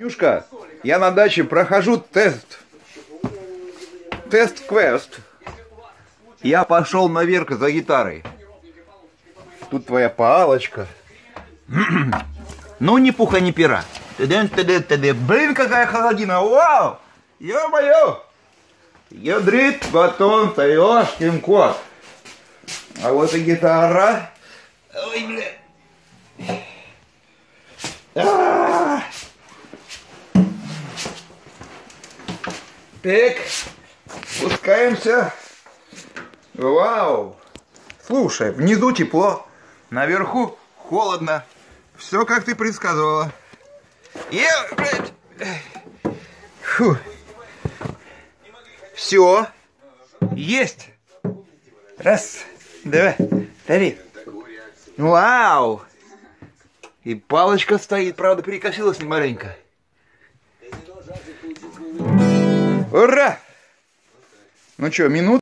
Нюшка, я на даче прохожу тест. Тест-квест. Я пошел наверх за гитарой. Тут твоя палочка. Ну, ни пуха, ни пера. Блин, какая холодина. Вау! Ё-моё! Ядрит батон, ты ёшкин кот. А вот и гитара. Ой, бля. А! Так, спускаемся. Вау! Слушай, внизу тепло, наверху холодно. Все, как ты предсказывала. И, блядь. Фу. Все. Есть. Раз, два, три. Вау! И палочка стоит, правда, перекосилась маленько. Ура! Ну что, минут?